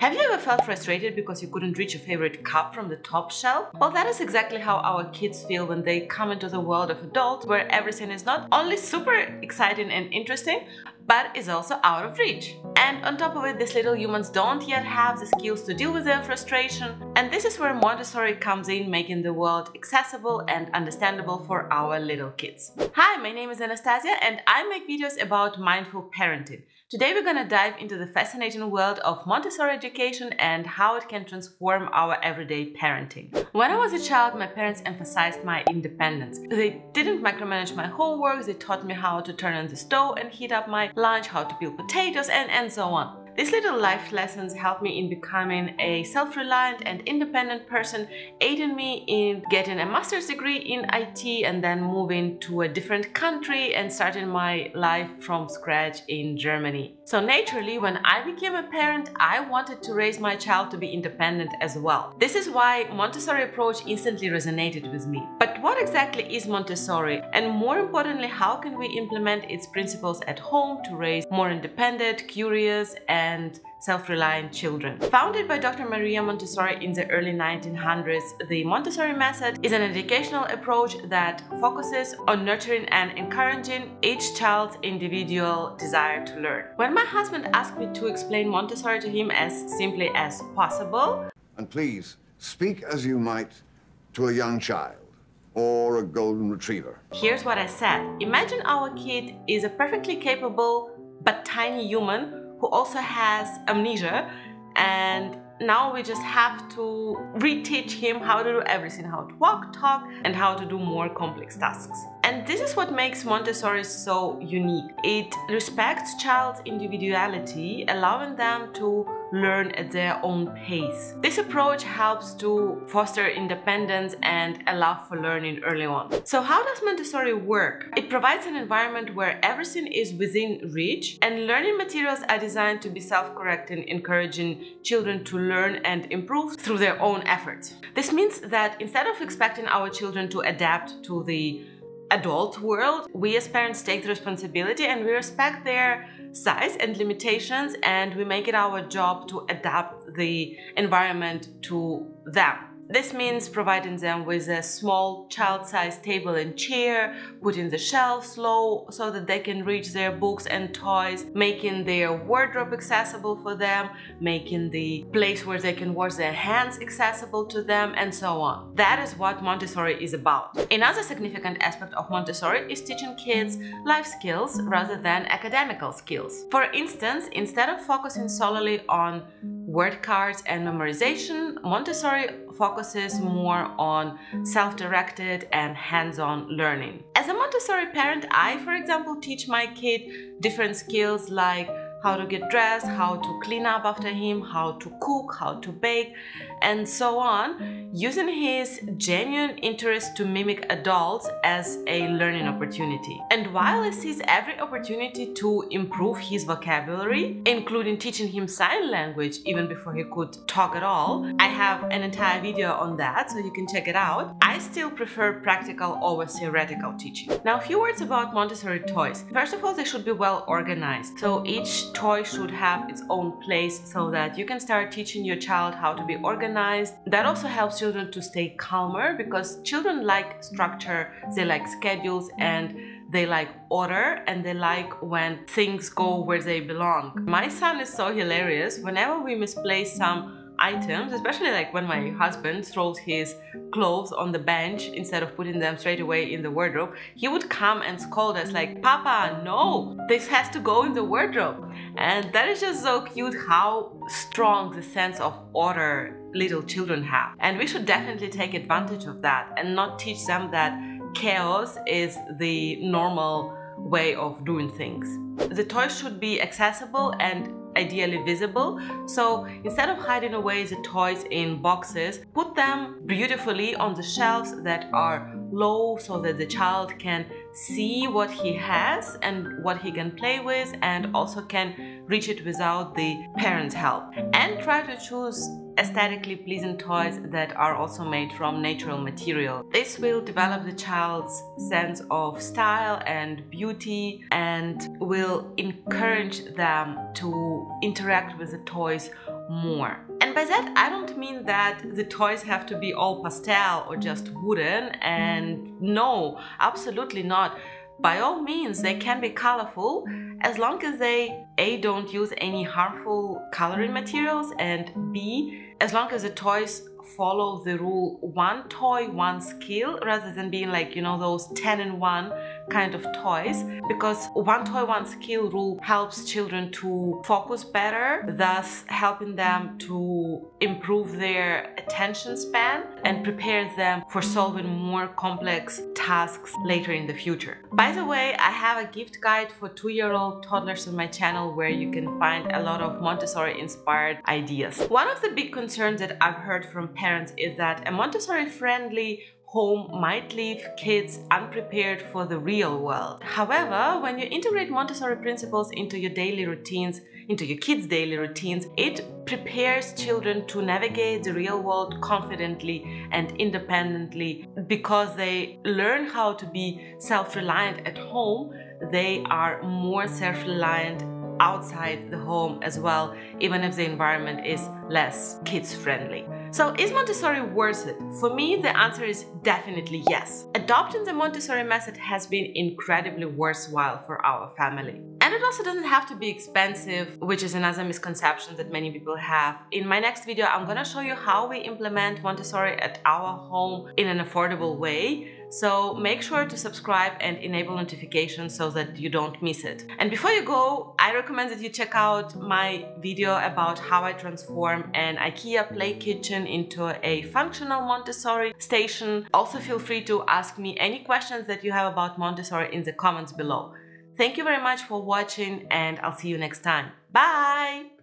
Have you ever felt frustrated because you couldn't reach your favorite cup from the top shelf? Well, that is exactly how our kids feel when they come into the world of adults where everything is not only super exciting and interesting, but is also out of reach. And on top of it, these little humans don't yet have the skills to deal with their frustration. And this is where Montessori comes in, making the world accessible and understandable for our little kids. Hi, my name is Anastasia and I make videos about mindful parenting. Today we're gonna dive into the fascinating world of Montessori education and how it can transform our everyday parenting. When I was a child, my parents emphasized my independence. They didn't micromanage my homework, they taught me how to turn on the stove and heat up my lunch, how to peel potatoes, and, and so on. These little life lessons helped me in becoming a self-reliant and independent person, aiding me in getting a master's degree in IT and then moving to a different country and starting my life from scratch in Germany. So naturally, when I became a parent, I wanted to raise my child to be independent as well. This is why Montessori approach instantly resonated with me. What exactly is Montessori? And more importantly, how can we implement its principles at home to raise more independent, curious, and and self-reliant children. Founded by Dr. Maria Montessori in the early 1900s, the Montessori method is an educational approach that focuses on nurturing and encouraging each child's individual desire to learn. When my husband asked me to explain Montessori to him as simply as possible, and please speak as you might to a young child or a golden retriever. Here's what I said. Imagine our kid is a perfectly capable but tiny human who also has amnesia and now we just have to reteach him how to do everything, how to walk, talk, and how to do more complex tasks. And this is what makes Montessori so unique. It respects child's individuality, allowing them to learn at their own pace. This approach helps to foster independence and allow for learning early on. So how does Montessori work? It provides an environment where everything is within reach and learning materials are designed to be self-correcting, encouraging children to learn and improve through their own efforts. This means that instead of expecting our children to adapt to the adult world, we as parents take the responsibility and we respect their size and limitations and we make it our job to adapt the environment to them. This means providing them with a small child-sized table and chair, putting the shelves low so that they can reach their books and toys, making their wardrobe accessible for them, making the place where they can wash their hands accessible to them, and so on. That is what Montessori is about. Another significant aspect of Montessori is teaching kids life skills rather than academical skills. For instance, instead of focusing solely on word cards and memorization, Montessori focuses more on self-directed and hands-on learning. As a Montessori parent, I, for example, teach my kid different skills like how to get dressed, how to clean up after him, how to cook, how to bake, and so on, using his genuine interest to mimic adults as a learning opportunity. And while he sees every opportunity to improve his vocabulary, including teaching him sign language even before he could talk at all, I have an entire video on that so you can check it out. I still prefer practical over theoretical teaching. Now a few words about Montessori toys. First of all, they should be well organized. So each toy should have its own place so that you can start teaching your child how to be organized. That also helps children to stay calmer because children like structure, they like schedules and they like order and they like when things go where they belong. My son is so hilarious. Whenever we misplace some items, especially like when my husband throws his clothes on the bench instead of putting them straight away in the wardrobe, he would come and scold us like, Papa, no, this has to go in the wardrobe. And that is just so cute how strong the sense of order little children have. And we should definitely take advantage of that and not teach them that chaos is the normal way of doing things. The toys should be accessible and ideally visible. So instead of hiding away the toys in boxes, put them beautifully on the shelves that are low so that the child can see what he has and what he can play with and also can reach it without the parents' help. And try to choose aesthetically pleasing toys that are also made from natural material. This will develop the child's sense of style and beauty and will encourage them to interact with the toys more. And by that, I don't mean that the toys have to be all pastel or just wooden, and no, absolutely not. By all means, they can be colorful as long as they A, don't use any harmful coloring materials, and B, as long as the toys follow the rule one toy, one skill, rather than being like, you know, those 10 in 1 kind of toys. Because one toy, one skill rule helps children to focus better, thus helping them to improve their attention span and prepares them for solving more complex tasks later in the future. By the way, I have a gift guide for toddlers on my channel where you can find a lot of Montessori inspired ideas. One of the big concerns that I've heard from parents is that a Montessori friendly home might leave kids unprepared for the real world. However, when you integrate Montessori principles into your daily routines, into your kids' daily routines, it prepares children to navigate the real world confidently and independently because they learn how to be self-reliant at home, they are more self-reliant outside the home as well, even if the environment is less kids friendly. So is Montessori worth it? For me, the answer is definitely yes. Adopting the Montessori method has been incredibly worthwhile for our family. And it also doesn't have to be expensive, which is another misconception that many people have. In my next video, I'm gonna show you how we implement Montessori at our home in an affordable way so make sure to subscribe and enable notifications so that you don't miss it. And before you go, I recommend that you check out my video about how I transform an IKEA play kitchen into a functional Montessori station. Also feel free to ask me any questions that you have about Montessori in the comments below. Thank you very much for watching and I'll see you next time. Bye!